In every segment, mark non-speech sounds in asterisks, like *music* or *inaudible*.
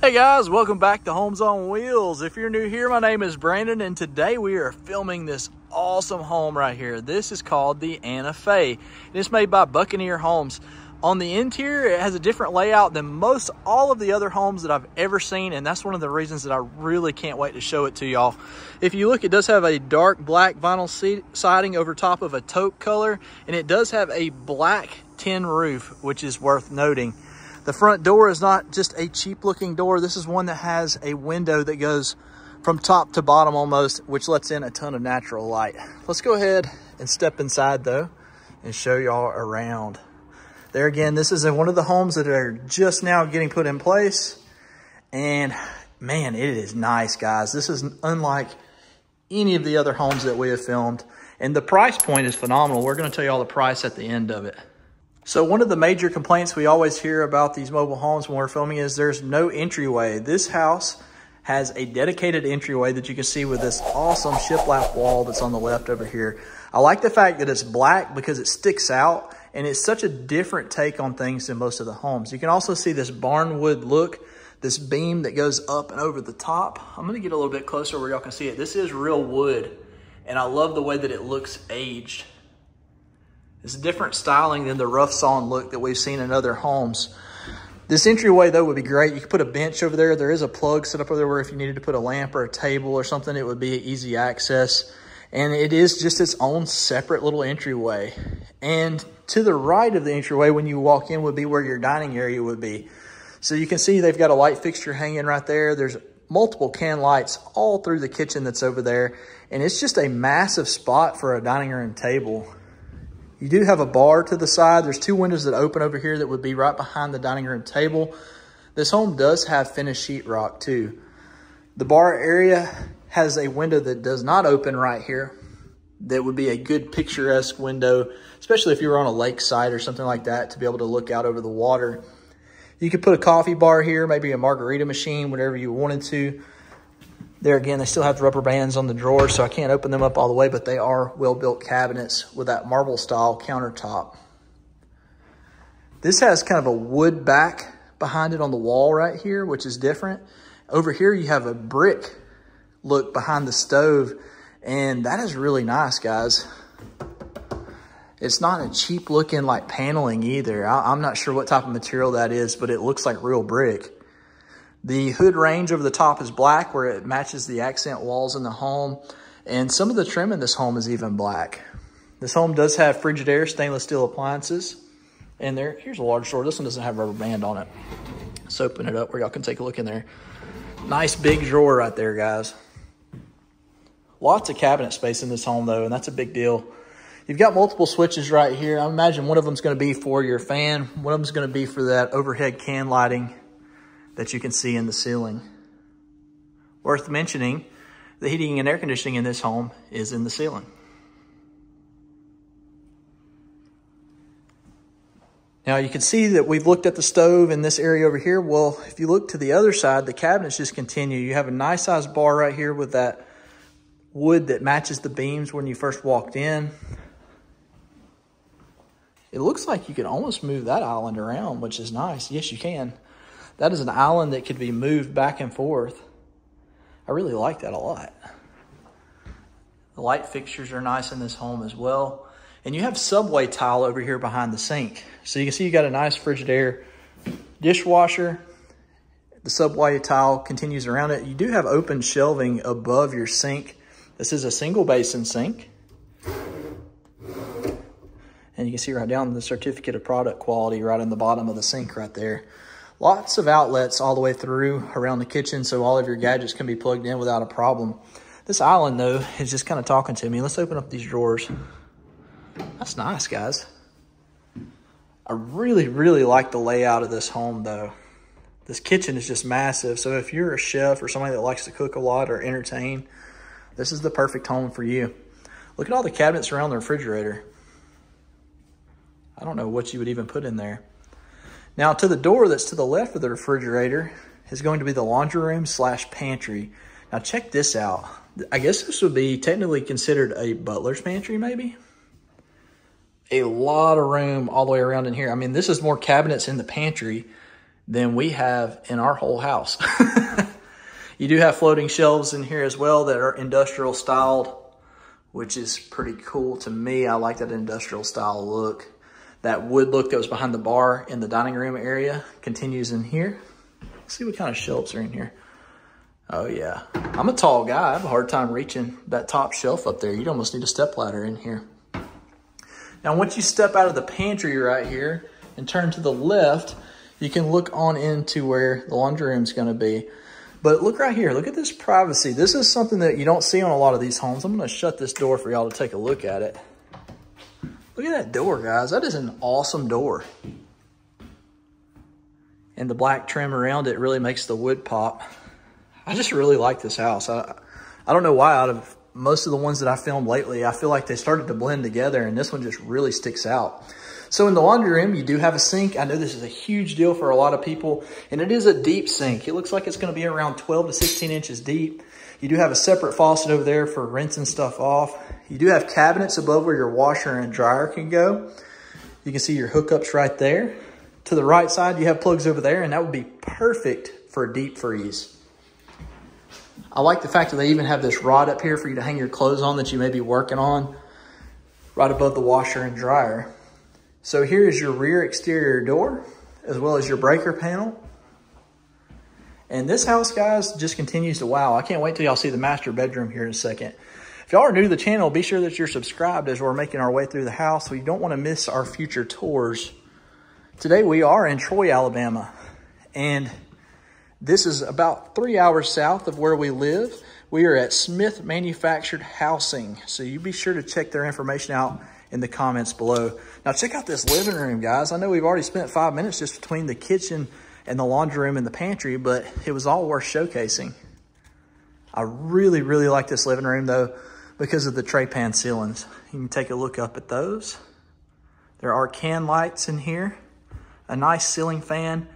Hey guys, welcome back to Homes on Wheels. If you're new here, my name is Brandon and today we are filming this awesome home right here. This is called the Anna Fae. It's made by Buccaneer Homes. On the interior, it has a different layout than most all of the other homes that I've ever seen and that's one of the reasons that I really can't wait to show it to y'all. If you look, it does have a dark black vinyl siding over top of a taupe color and it does have a black tin roof, which is worth noting. The front door is not just a cheap looking door. This is one that has a window that goes from top to bottom almost, which lets in a ton of natural light. Let's go ahead and step inside though and show y'all around. There again, this is one of the homes that are just now getting put in place. And man, it is nice, guys. This is unlike any of the other homes that we have filmed. And the price point is phenomenal. We're gonna tell you all the price at the end of it. So one of the major complaints we always hear about these mobile homes when we're filming is there's no entryway. This house has a dedicated entryway that you can see with this awesome shiplap wall that's on the left over here. I like the fact that it's black because it sticks out and it's such a different take on things than most of the homes. You can also see this barnwood look, this beam that goes up and over the top. I'm gonna get a little bit closer where y'all can see it. This is real wood and I love the way that it looks aged. It's a different styling than the rough sawn look that we've seen in other homes. This entryway though would be great. You could put a bench over there. There is a plug set up over there where if you needed to put a lamp or a table or something, it would be easy access. And it is just its own separate little entryway. And to the right of the entryway when you walk in would be where your dining area would be. So you can see they've got a light fixture hanging right there. There's multiple can lights all through the kitchen that's over there. And it's just a massive spot for a dining room table. You do have a bar to the side. There's two windows that open over here that would be right behind the dining room table. This home does have finished sheetrock too. The bar area has a window that does not open right here. That would be a good picturesque window, especially if you were on a lakeside or something like that to be able to look out over the water. You could put a coffee bar here, maybe a margarita machine, whatever you wanted to. There again, they still have the rubber bands on the drawers, so I can't open them up all the way, but they are well-built cabinets with that marble style countertop. This has kind of a wood back behind it on the wall right here, which is different. Over here, you have a brick look behind the stove, and that is really nice, guys. It's not a cheap looking like paneling either. I, am not sure what type of material that is, but it looks like real brick. The hood range over the top is black where it matches the accent walls in the home. And some of the trim in this home is even black. This home does have Frigidaire stainless steel appliances. And there, here's a large door. This one doesn't have rubber band on it. Let's open it up where y'all can take a look in there. Nice big drawer right there, guys. Lots of cabinet space in this home though, and that's a big deal. You've got multiple switches right here. I imagine one of them's gonna be for your fan. One of them's gonna be for that overhead can lighting that you can see in the ceiling. Worth mentioning, the heating and air conditioning in this home is in the ceiling. Now you can see that we've looked at the stove in this area over here. Well, if you look to the other side, the cabinets just continue. You have a nice sized bar right here with that wood that matches the beams when you first walked in. It looks like you can almost move that island around, which is nice. Yes, you can. That is an island that could be moved back and forth. I really like that a lot. The light fixtures are nice in this home as well. And you have subway tile over here behind the sink. So you can see you got a nice Frigidaire dishwasher. The subway tile continues around it. You do have open shelving above your sink. This is a single basin sink. And you can see right down the certificate of product quality right in the bottom of the sink right there. Lots of outlets all the way through around the kitchen so all of your gadgets can be plugged in without a problem. This island, though, is just kind of talking to me. Let's open up these drawers. That's nice, guys. I really, really like the layout of this home, though. This kitchen is just massive. So if you're a chef or somebody that likes to cook a lot or entertain, this is the perfect home for you. Look at all the cabinets around the refrigerator. I don't know what you would even put in there. Now to the door that's to the left of the refrigerator is going to be the laundry room slash pantry. Now check this out. I guess this would be technically considered a butler's pantry maybe. A lot of room all the way around in here. I mean, this is more cabinets in the pantry than we have in our whole house. *laughs* you do have floating shelves in here as well that are industrial styled, which is pretty cool to me. I like that industrial style look. That wood look that was behind the bar in the dining room area continues in here. Let's see what kind of shelves are in here. Oh yeah, I'm a tall guy. I have a hard time reaching that top shelf up there. You'd almost need a step ladder in here. Now, once you step out of the pantry right here and turn to the left, you can look on into where the laundry room is going to be. But look right here. Look at this privacy. This is something that you don't see on a lot of these homes. I'm going to shut this door for y'all to take a look at it. Look at that door, guys. That is an awesome door. And the black trim around it really makes the wood pop. I just really like this house. I, I don't know why out of most of the ones that I filmed lately, I feel like they started to blend together and this one just really sticks out. So in the laundry room, you do have a sink. I know this is a huge deal for a lot of people and it is a deep sink. It looks like it's gonna be around 12 to 16 inches deep. You do have a separate faucet over there for rinsing stuff off. You do have cabinets above where your washer and dryer can go. You can see your hookups right there. To the right side, you have plugs over there and that would be perfect for a deep freeze. I like the fact that they even have this rod up here for you to hang your clothes on that you may be working on right above the washer and dryer. So here is your rear exterior door as well as your breaker panel. And this house, guys, just continues to wow. I can't wait till y'all see the master bedroom here in a second. If y'all are new to the channel, be sure that you're subscribed as we're making our way through the house you don't want to miss our future tours. Today we are in Troy, Alabama. And this is about three hours south of where we live. We are at Smith Manufactured Housing. So you be sure to check their information out in the comments below. Now check out this living room, guys. I know we've already spent five minutes just between the kitchen and the laundry room and the pantry, but it was all worth showcasing. I really, really like this living room though because of the tray pan ceilings. You can take a look up at those. There are can lights in here, a nice ceiling fan,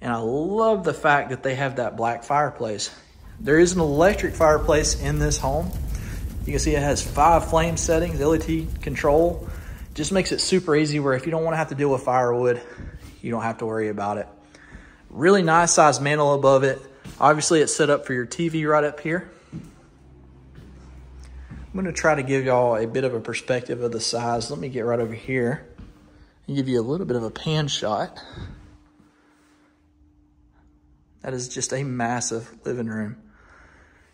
and I love the fact that they have that black fireplace. There is an electric fireplace in this home. You can see it has five flame settings, LED control. Just makes it super easy where if you don't want to have to deal with firewood, you don't have to worry about it. Really nice size mantle above it. Obviously it's set up for your TV right up here. I'm gonna try to give y'all a bit of a perspective of the size. Let me get right over here and give you a little bit of a pan shot. That is just a massive living room.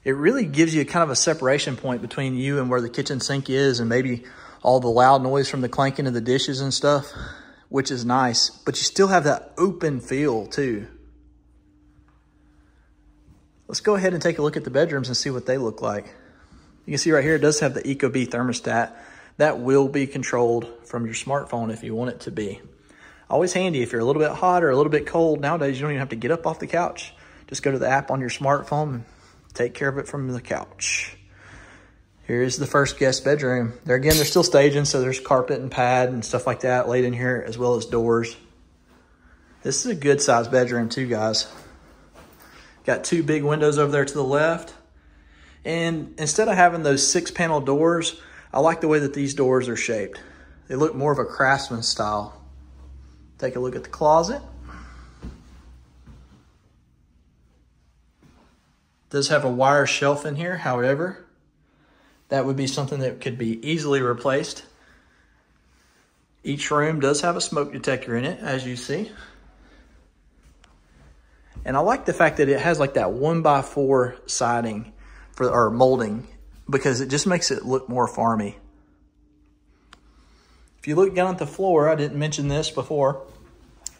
It really gives you kind of a separation point between you and where the kitchen sink is and maybe all the loud noise from the clanking of the dishes and stuff, which is nice, but you still have that open feel too. Let's go ahead and take a look at the bedrooms and see what they look like. You can see right here, it does have the Ecobee thermostat. That will be controlled from your smartphone if you want it to be. Always handy if you're a little bit hot or a little bit cold. Nowadays, you don't even have to get up off the couch. Just go to the app on your smartphone and take care of it from the couch. Here's the first guest bedroom. There again, they're still staging, so there's carpet and pad and stuff like that laid in here, as well as doors. This is a good sized bedroom too, guys. Got two big windows over there to the left. And instead of having those six panel doors, I like the way that these doors are shaped. They look more of a craftsman style. Take a look at the closet. Does have a wire shelf in here, however, that would be something that could be easily replaced. Each room does have a smoke detector in it, as you see. And I like the fact that it has like that one by four siding for or molding because it just makes it look more farmy. If you look down at the floor, I didn't mention this before,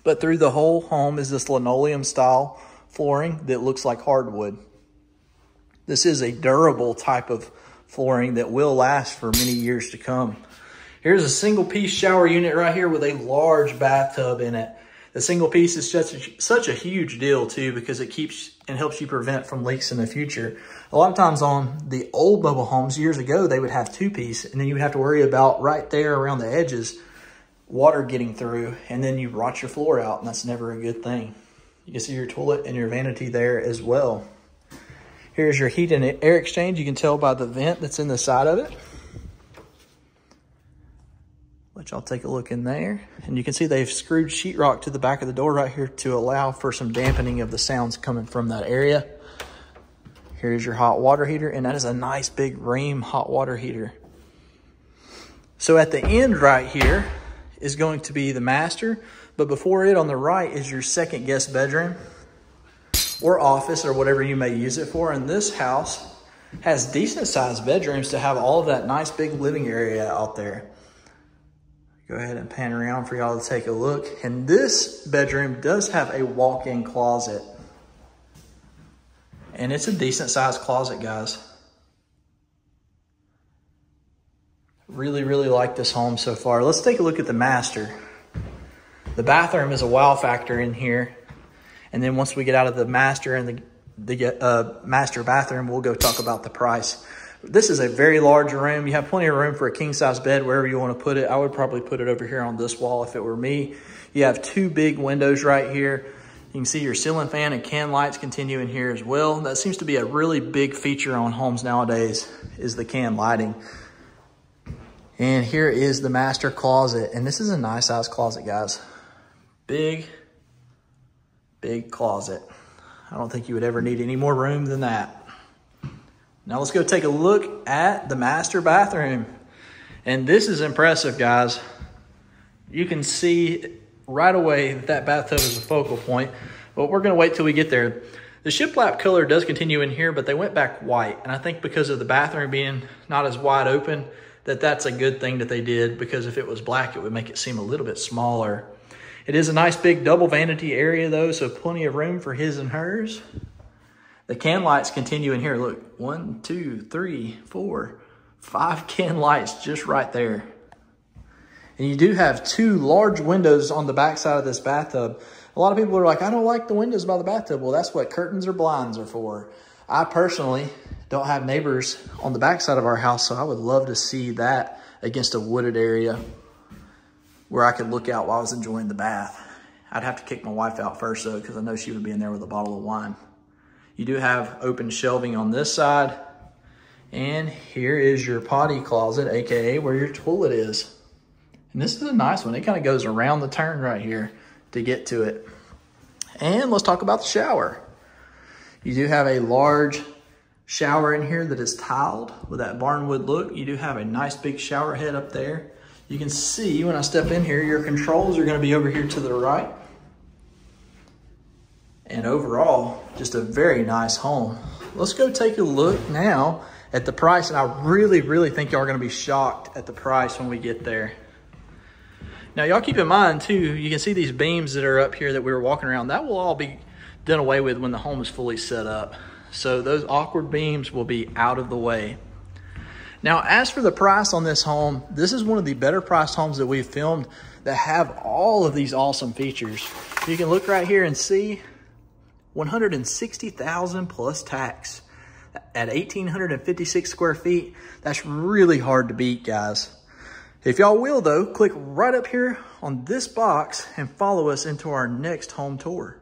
but through the whole home is this linoleum style flooring that looks like hardwood. This is a durable type of flooring that will last for many years to come. Here's a single piece shower unit right here with a large bathtub in it. The single piece is such a, such a huge deal too because it keeps and helps you prevent from leaks in the future. A lot of times on the old mobile homes years ago, they would have two piece and then you would have to worry about right there around the edges, water getting through and then you rot your floor out and that's never a good thing. You can see your toilet and your vanity there as well. Here's your heat and air exchange. You can tell by the vent that's in the side of it. Let y'all take a look in there. And you can see they've screwed sheetrock to the back of the door right here to allow for some dampening of the sounds coming from that area. Here's your hot water heater, and that is a nice big Rheem hot water heater. So at the end right here is going to be the master, but before it on the right is your second guest bedroom or office or whatever you may use it for. And this house has decent sized bedrooms to have all of that nice big living area out there. Go ahead and pan around for y'all to take a look. And this bedroom does have a walk-in closet. And it's a decent sized closet, guys. Really, really like this home so far. Let's take a look at the master. The bathroom is a wow factor in here. And then once we get out of the master and the, the uh, master bathroom, we'll go talk about the price. This is a very large room. You have plenty of room for a king size bed wherever you want to put it. I would probably put it over here on this wall if it were me. You have two big windows right here. You can see your ceiling fan and can lights continue in here as well. That seems to be a really big feature on homes nowadays is the can lighting. And here is the master closet. And this is a nice size closet, guys. Big, big closet. I don't think you would ever need any more room than that. Now let's go take a look at the master bathroom. And this is impressive, guys. You can see right away that, that bathtub is a focal point, but we're gonna wait till we get there. The shiplap color does continue in here, but they went back white. And I think because of the bathroom being not as wide open, that that's a good thing that they did because if it was black, it would make it seem a little bit smaller. It is a nice big double vanity area though, so plenty of room for his and hers. The can lights continue in here. Look, one, two, three, four, five *laughs* can lights just right there. And you do have two large windows on the back side of this bathtub. A lot of people are like, I don't like the windows by the bathtub. Well, that's what curtains or blinds are for. I personally don't have neighbors on the back side of our house, so I would love to see that against a wooded area where I could look out while I was enjoying the bath. I'd have to kick my wife out first though, because I know she would be in there with a bottle of wine. You do have open shelving on this side. And here is your potty closet, AKA where your toilet is. And this is a nice one. It kind of goes around the turn right here to get to it. And let's talk about the shower. You do have a large shower in here that is tiled with that barnwood look. You do have a nice big shower head up there. You can see when I step in here, your controls are gonna be over here to the right. And overall, just a very nice home. Let's go take a look now at the price. And I really, really think y'all are gonna be shocked at the price when we get there. Now y'all keep in mind too, you can see these beams that are up here that we were walking around. That will all be done away with when the home is fully set up. So those awkward beams will be out of the way. Now, as for the price on this home, this is one of the better priced homes that we've filmed that have all of these awesome features. You can look right here and see 160,000 plus tax at 1,856 square feet. That's really hard to beat, guys. If y'all will though, click right up here on this box and follow us into our next home tour.